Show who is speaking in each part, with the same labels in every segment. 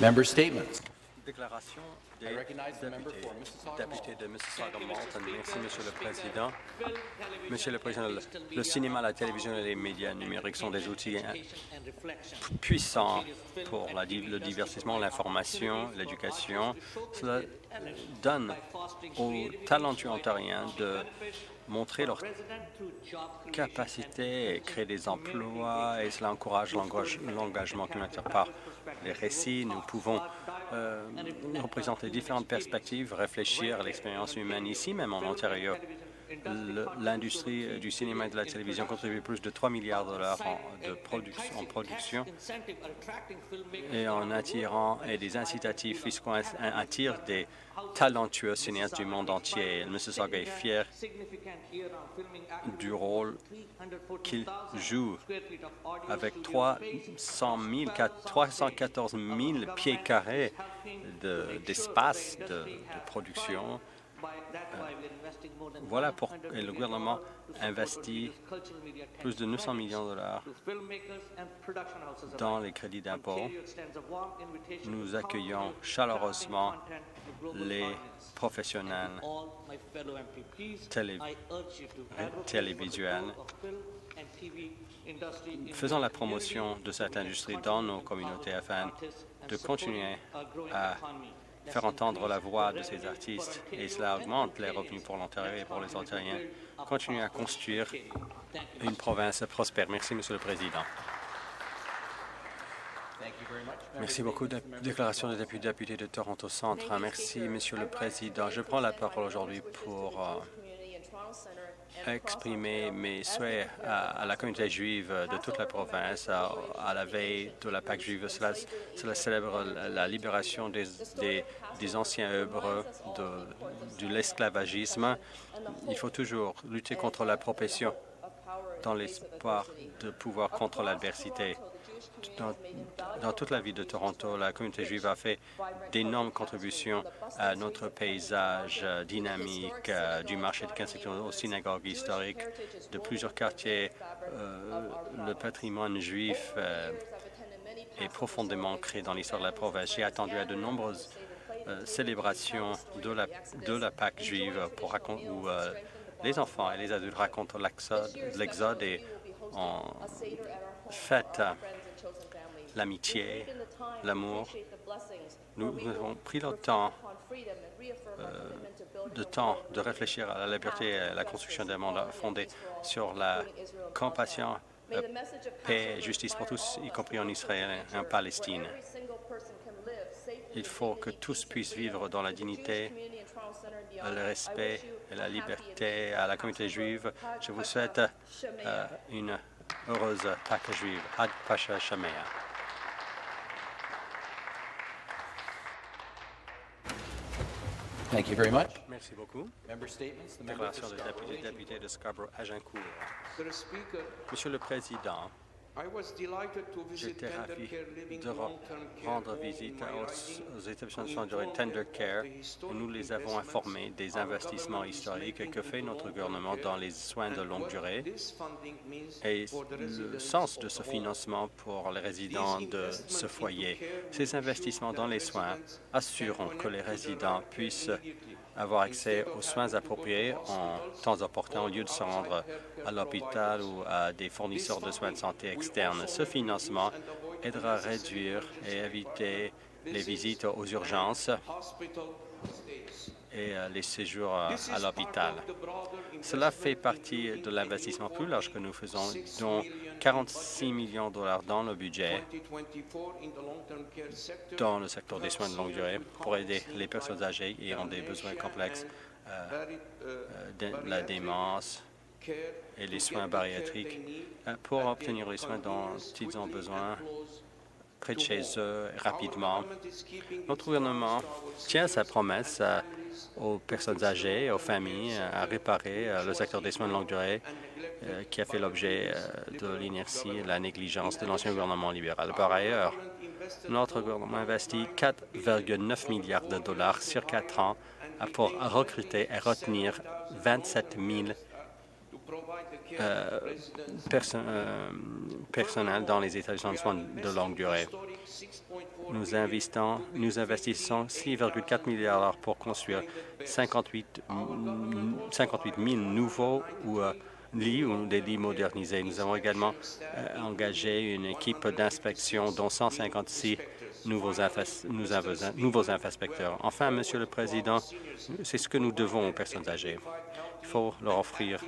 Speaker 1: Member statements.
Speaker 2: Déclaration des députés. de Mississauga-Malton. Merci, Monsieur le Président. Monsieur le Président, le, cinéma, la télévision et les médias numériques sont des outils puissants pour la le divertissement, l'information, l'éducation. Cela donne aux talentueux ontariens de montrer leur capacité et créer des emplois et cela encourage l'engage- l'engagement communautaire par les récits. Nous pouvons euh, représenter différentes perspectives, réfléchir à l'expérience humaine ici, même en Ontario. L'industrie euh, du cinéma et de la télévision contribue plus de 3 milliards de dollars en, production et en attirant et des incitatifs fiscaux attirent des talentueux cinéastes du monde entier. Mississauga est fier du rôle qu'il joue avec 300 000, 314 000 pieds carrés de- d'espace de, de production. Voilà pourquoi le gouvernement investit plus de 900 millions de dollars dans les crédits d'impôt. Nous accueillons chaleureusement les professionnels télé- télévisuels. Faisons la promotion de cette industrie dans nos communautés afin de continuer à faire entendre la voix de ces artistes et cela augmente les revenus pour l'Ontario et pour les Ontariens. Continuer à construire une province prospère. Merci, Monsieur le Président. Merci beaucoup. Dé- Déclaration des députés, députés de Toronto Centre. Merci, Monsieur le Président. Je prends la parole aujourd'hui pour euh, exprimer mes souhaits à, la communauté juive de toute la province à, la veille de la Pâque juive. Cela, cela célèbre la, libération des, anciens œuvres de, de l'esclavagisme. Il faut toujours lutter contre la propagation dans l'espoir de pouvoir contre l'adversité. Dans, toute la ville de Toronto, la communauté juive a fait d'énormes contributions à notre paysage euh, dynamique euh, du marché de Kensington aux synagogues historiques de plusieurs quartiers. Euh, le patrimoine juif est profondément ancré dans l'histoire de la province. J'ai attendu à de nombreuses célébrations de la, de la Pâque juive où les enfants et les adultes racontent l'exode et en fête l'amitié, l'amour. Nous, avons pris le temps, euh, de temps de réfléchir à la liberté et à la construction d'un monde fondé sur la compassion, la paix et justice pour tous, y compris en Israël et en Palestine. Il faut que tous puissent vivre dans la dignité, le respect et la liberté à la communauté juive. Je vous souhaite euh, une heureuse Pâque juive. Ad Pasha Shamea.
Speaker 1: Thank you very much.
Speaker 2: Merci beaucoup.
Speaker 1: Member statements. The member
Speaker 2: Déclaration
Speaker 1: for
Speaker 2: de député, de Scarborough-Agincourt. Monsieur le Président, J'étais ravi de rendre visite aux, établissements de soins de durée Tender Care. et nous les avons informés des investissements historiques que fait notre gouvernement dans les soins de longue durée. et le sens de ce financement pour les résidents de ce foyer. Ces investissements dans les soins assureront que les résidents puissent avoir accès aux soins appropriés en temps opportun au lieu de se rendre à l'hôpital ou à des fournisseurs de soins de santé externes. Ce financement aidera à réduire et éviter les visites aux urgences. Et euh, les séjours euh, à l'hôpital. Cela fait partie
Speaker 3: including
Speaker 2: de l'investissement plus large que nous faisons,
Speaker 3: 6
Speaker 2: dont
Speaker 3: million
Speaker 2: 46 millions de dollars dans le budget
Speaker 3: 2024 in the long-term care sector.
Speaker 2: dans le secteur des soins de longue durée pour aider les personnes âgées ayant des besoins complexes, euh, euh, la démence et les soins bariatriques euh, pour obtenir les soins dont ils ont besoin près de chez eux rapidement. Notre gouvernement tient sa promesse euh, aux personnes âgées aux familles euh, à réparer euh, le secteur des soins de longue durée euh, qui a fait l'objet de l'inertie et de la négligence de l'ancien gouvernement libéral. Par ailleurs, notre gouvernement investit 4,9 milliards de dollars sur quatre ans pour recruter et retenir 27 000 euh, dans les établissements de soins de longue durée. Nous, investissons, nous investissons 6,4 milliards pour construire 58, 58 000 nouveaux ou, euh, lits ou des lits modernisés. Nous avons également euh, engagé une équipe d'inspection dont 156 nouveaux, nouveaux inspecteurs. Enfin, Monsieur le Président, c'est ce que nous devons aux personnes âgées. Il faut leur offrir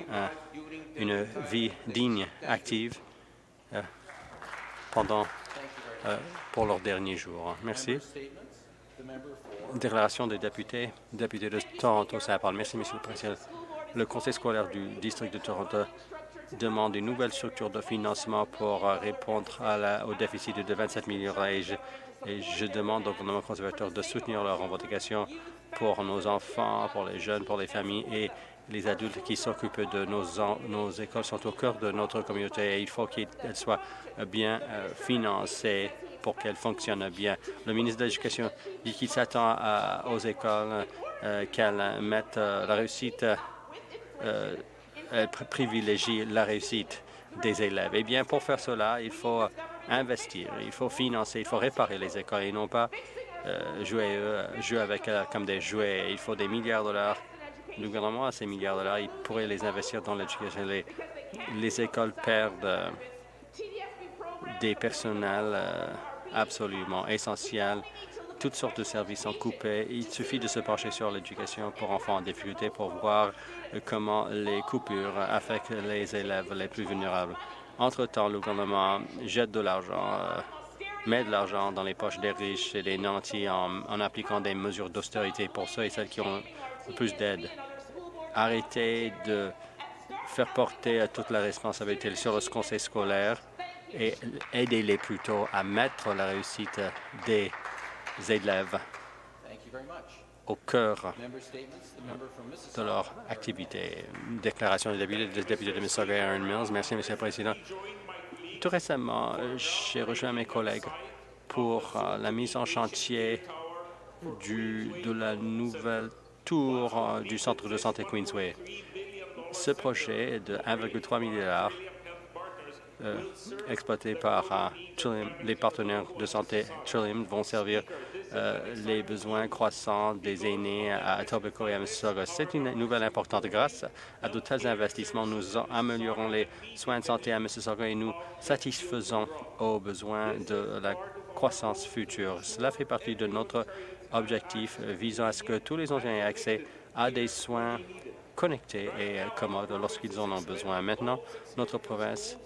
Speaker 2: une vie digne, active, euh, pendant pour leurs derniers jours. Merci. Déclaration des députés, député de Toronto, parle. Merci, Monsieur le Président. Le Conseil scolaire du district de Toronto demande une nouvelle structure de financement pour euh, répondre au déficit de 27 millions et je, et je demande au gouvernement conservateur de soutenir leur revendication pour nos enfants, pour les jeunes, pour les familles et les adultes qui s'occupent de nos, nos écoles sont au cœur de notre communauté et il faut qu'elles soient bien euh, financées pour qu'elles fonctionnent bien. Le ministre de l'Éducation dit qu'il s'attend aux écoles euh, qu'elles mettent euh, la réussite, privilégient la réussite des élèves. Eh bien, pour faire cela, il faut investir, il faut financer, il faut réparer les écoles et non pas jouer, jouer avec elles comme des jouets. Il faut des milliards de dollars le gouvernement a ces milliards de dollars, il pourrait les investir dans l'éducation. Les, les, écoles perdent euh, des personnels euh, absolument essentiels. Toutes sortes de services sont coupés. Il suffit de se pencher sur l'éducation pour enfants en difficulté pour voir euh, comment les coupures affectent les élèves les plus vulnérables. Entre-temps, le gouvernement jette de l'argent, met de l'argent dans les poches des riches et des nantis en, en appliquant des mesures d'austérité pour ceux et celles qui ont plus d'aide arrêter de faire porter toute la responsabilité sur le conseil scolaire et aider-les plutôt à mettre la réussite des élèves au cœur de leur activité. Déclaration des députés, de Mississauga Aaron Mills. Merci, Monsieur le Président. Tout récemment, j'ai rejoint mes collègues pour euh, la mise en chantier de la nouvelle tour euh, du centre de santé Queensway. Ce projet de 1,3 milliard euh, exploité par euh, les partenaires de santé Trillium vont servir les besoins croissants des aînés à Etobicoke et à Mississauga. C'est une nouvelle importante. Grâce à de tels investissements, nous améliorons les soins de santé à Mississauga et nous satisfaisons aux besoins de la croissance future. Cela fait partie de notre objectif visant à ce que tous les anciens aient accès à des soins connectés et commodes lorsqu'ils en ont besoin. Maintenant, notre province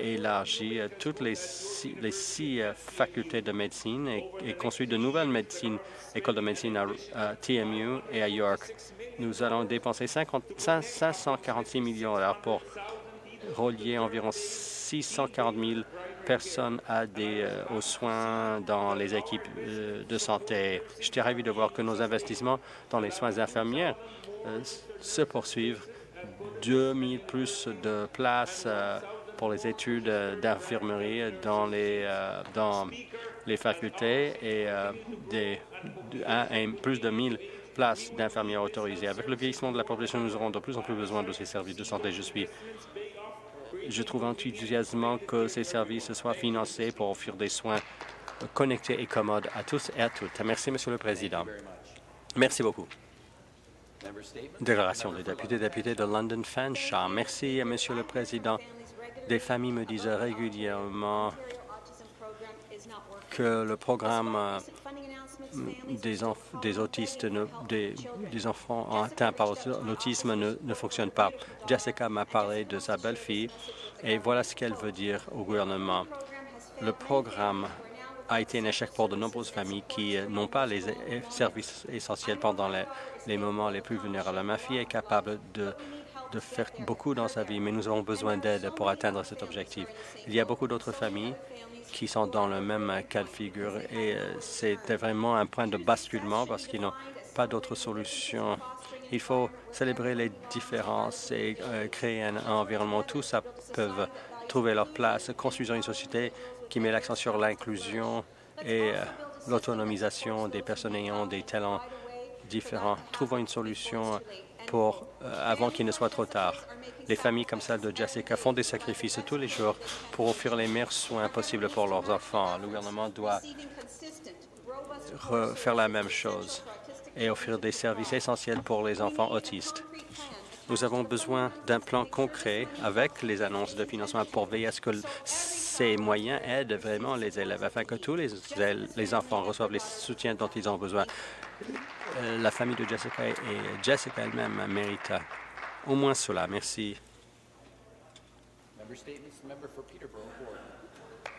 Speaker 2: élargit toutes les six, les six facultés de médecine et, construit de nouvelles médecines, écoles de médecine à, TMU et à York. Nous allons dépenser 50, 546 millions de dollars pour relier environ 640 000 personnes à euh, aux soins dans les équipes euh, de santé. J'étais ravi de voir que nos investissements dans les soins infirmiers euh, se poursuivent. 2000 plus de places pour les études d'infirmerie dans les, dans les facultés et des, plus de 1000 places d'infirmières autorisées. Avec le vieillissement de la population, nous aurons de plus en plus besoin de ces services de santé. Je suis je trouve enthousiasmant que ces services soient financés pour offrir des soins connectés et commodes à tous et à toutes. Merci, Monsieur le Président. Merci beaucoup. Déclaration des députés, député de London Fanshawe. Merci, Monsieur le Président. Des familles me disent régulièrement que le programme euh, des, autistes, des, enfants atteints par l'autisme ne, ne fonctionne pas. Jessica m'a parlé de sa belle-fille et voilà ce qu'elle veut dire au gouvernement. Le programme a été un échec pour de nombreuses familles qui euh, n'ont pas les services essentiels pendant les, les, moments les plus vulnérables. Ma fille est capable de, de faire beaucoup dans sa vie, mais nous avons besoin d'aide pour atteindre cet objectif. Il y a beaucoup d'autres familles qui sont dans le même cas de figure. Et euh, c'était vraiment un point de basculement parce qu'ils n'ont pas d'autre solution. Il faut célébrer les différences et euh, créer un, environnement où tous peuvent trouver leur place, construisant une société qui met l'accent sur l'inclusion et euh, l'autonomisation des personnes ayant des talents différents. Trouvons une solution euh, avant qu'il ne soit trop tard. Les familles comme celle de Jessica font des sacrifices tous les jours pour offrir les meilleurs soins possibles pour leurs enfants. Le gouvernement doit faire la même chose et offrir des services essentiels pour les enfants autistes. Nous avons besoin d'un plan concret avec les annonces de financement pour veiller à ce que ces moyens aident vraiment les élèves afin que tous les, les enfants reçoivent les soutiens dont ils ont besoin. Euh, la famille de Jessica et Jessica elle-même méritent au moins cela. Merci.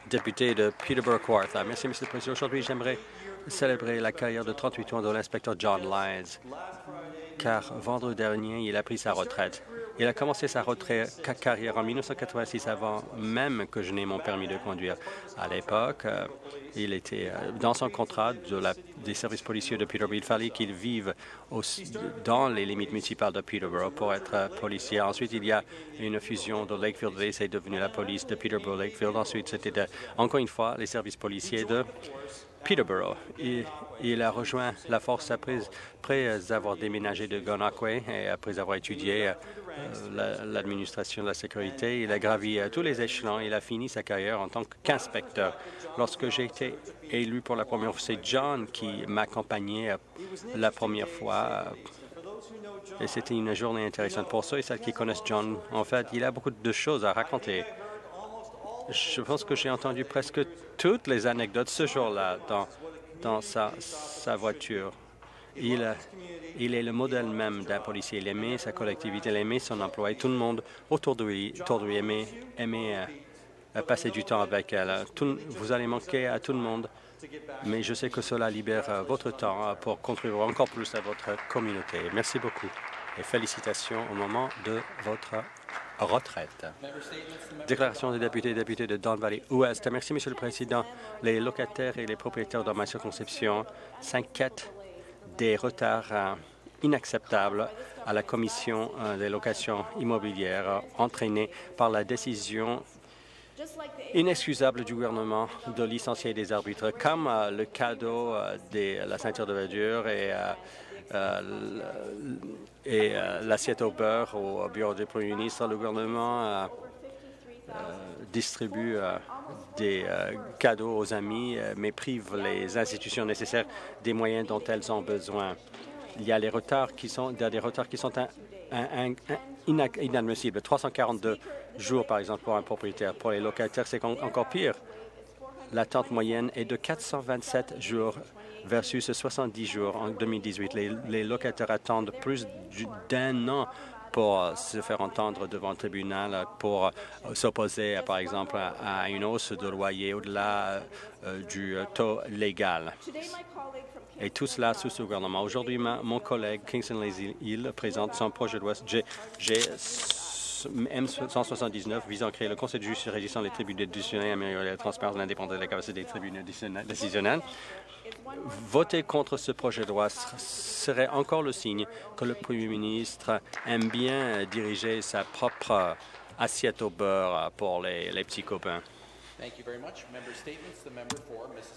Speaker 2: Député de Peterborough-Court. Merci, M. le Président. Aujourd'hui, j'aimerais célébrer la carrière de 38 ans de l'inspecteur John Lyons, car vendredi dernier, il a pris sa retraite. Il a commencé sa retraite, carrière en 1986, avant même que je n'ai mon permis de conduire. À l'époque, euh, il était euh, dans son contrat des services policiers de Peterborough. Il fallait qu'il vive dans les limites municipales de Peterborough pour être euh, policier. Ensuite, il y a une fusion de Lakefield et c'est devenu la police de Peterborough-Lakefield. Ensuite, c'était encore une fois les services policiers de Peterborough. Il, a rejoint la force après, avoir déménagé de Gonaqua et après avoir étudié euh, l'administration de la sécurité. Il a gravi tous les échelons. Il a fini sa carrière en tant qu'inspecteur. Lorsque j'ai été élu pour la première fois, c'est John qui m'accompagnait la première fois. Et c'était une journée intéressante pour ceux et celles qui connaissent John. En fait, il a beaucoup de choses à raconter. Je pense que j'ai entendu presque toutes les anecdotes ce jour-là dans, dans sa, sa voiture. Il, il, est le modèle même d'un policier. Il aimait sa collectivité, il aimait son emploi. Et tout le monde autour de lui, autour lui aimait, aimait euh, passer du temps avec elle. Vous allez manquer à tout le monde, mais je sais que cela libère euh, votre temps euh, pour contribuer encore plus à votre communauté. Merci beaucoup félicitations au moment de votre retraite. Déclaration des députés et députés de Don Valley Ouest. Merci, Monsieur le Président. Les locataires et les propriétaires dans ma circonscription s'inquiètent des retards euh, inacceptables à la Commission euh, des locations immobilières euh, entraînés par la décision inexcusable du gouvernement de licencier des arbitres, comme le cadeau de la ceinture de verdure et, et l'assiette au beurre au bureau du Premier ministre. Le gouvernement distribue des euh, cadeaux aux amis, euh, mais privent les institutions nécessaires des moyens dont elles ont besoin. Il y a les retards qui sont, il y a des retards qui sont inadmissibles. 342 jours, par exemple, pour un propriétaire. Pour les locataires, c'est encore pire. L'attente moyenne est de 427 jours versus 70 jours en 2018. Les, locataires attendent plus d'un an pour euh, se faire entendre devant le tribunal, euh, pour euh, s'opposer, par exemple, à une hausse de loyer au-delà du taux légal. Et tout cela sous ce gouvernement. Aujourd'hui, mon collègue Kingston Lazy Hill présente son projet de loi M179 visant à créer le Conseil de justice régissant les tribunaux décisionnels et améliorer la transparence et l'indépendance de la capacité des tribunaux décisionnels. Voter contre ce projet de loi serait encore le signe que le premier ministre aime bien diriger sa propre assiette au beurre pour les, petits copains.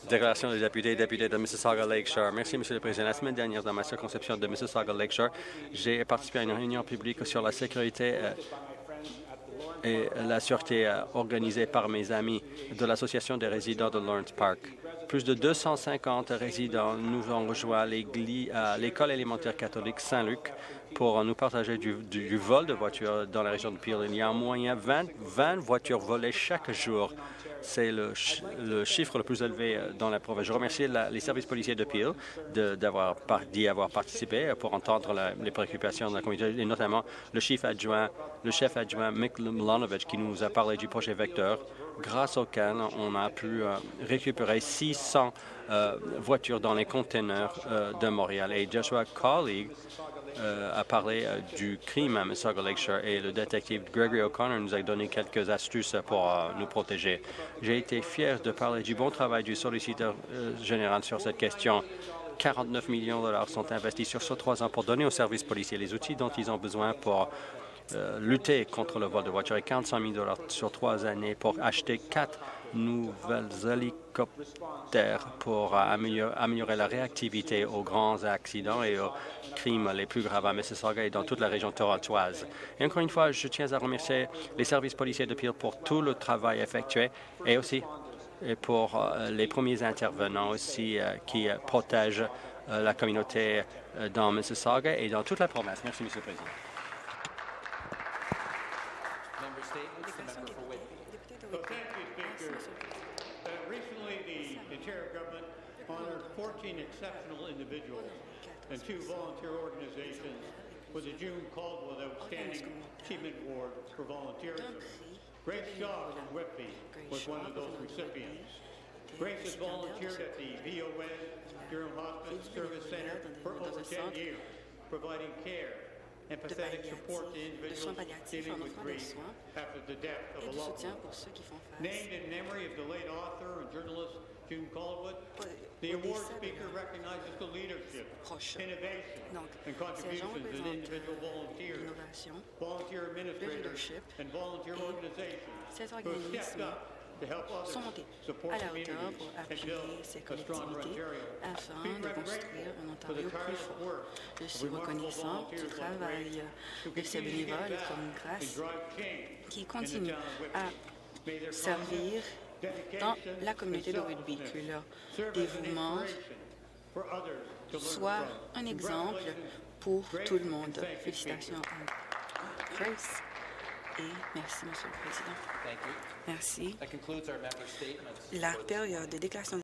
Speaker 2: Déclaration des députés et députés de Mississauga Lakeshore. Merci, Monsieur le Président. La semaine dernière, dans ma circonscription de Mississauga Lakeshore, j'ai participé à une réunion publique sur la sécurité euh, et la sûreté organisée par mes amis de l'Association des résidents de Lawrence Park. Plus de 250 résidents nous ont rejoint à l'école élémentaire catholique Saint-Luc pour nous partager du, vol de voitures dans la région de Peel. Il y a en moyen 20, 20 voitures volées chaque jour. C'est le, chiffre le plus élevé euh, dans la province. Je remercie les services policiers de Peel d'avoir d'y avoir participé pour entendre les préoccupations de la communauté, et notamment le chef adjoint, le chef adjoint Mick Milanovic qui nous a parlé du projet Vecteur grâce auquel on a pu euh, récupérer 600 euh, voitures dans les conteneurs euh, de Montréal. Et Joshua Colley a parlé du crime à Mississauga Lakeshore et le détective Gregory O'Connor nous a donné quelques astuces pour nous protéger. J'ai été fier de parler du bon travail du solliciteur général sur cette question. 49 millions de dollars sont investis sur ce trois ans pour donner aux services policiers les outils dont ils ont besoin pour euh, lutter contre le vol de voitures et 45 000 dollars sur trois années pour acheter quatre nouvelles hélicoptères pour euh, amélior- améliorer la réactivité aux grands accidents et aux crimes les plus graves à Mississauga et dans toute la région torontoise. Et encore une fois, je tiens à remercier les services policiers de Peel pour tout le travail effectué et aussi pour euh, les premiers intervenants aussi euh, qui euh, protègent la communauté dans Mississauga et dans toute la province. Merci, Monsieur le Président.
Speaker 4: Uh, Recently, the Ontario government honored 14 exceptional individuals and two volunteer organizations with the June Caldwell Outstanding Achievement Award for volunteerism. Grace Shaw from Whitby was one of those recipients. Grace has volunteered at the VON Durham Hospice Service Center for over 10 years, providing care, empathetic support to individuals dealing with grief after the death of a loved one.
Speaker 5: pour ceux qui font face
Speaker 4: Named in memory of the late author and journalist June Caldwell, the award speaker recognizes the leadership,
Speaker 5: proche.
Speaker 4: innovation, and contributions of individual volunteers, volunteer administrators, and volunteer organizations who have stepped up to help others
Speaker 5: sont montés
Speaker 4: support
Speaker 5: à la hauteur
Speaker 4: communities
Speaker 5: pour
Speaker 4: and
Speaker 5: appuyer ces collectivités afin de construire un Ontario plus fort.
Speaker 4: work
Speaker 5: Je suis reconnaissant du travail euh, de ces
Speaker 4: continue
Speaker 5: bénévoles comme qui
Speaker 4: Whitby.
Speaker 5: à servir dans la communauté de Rugby, que leur dévouement soit un exemple pour tout le monde. Félicitations à Grace et merci, Monsieur le Président. Merci. La période de déclaration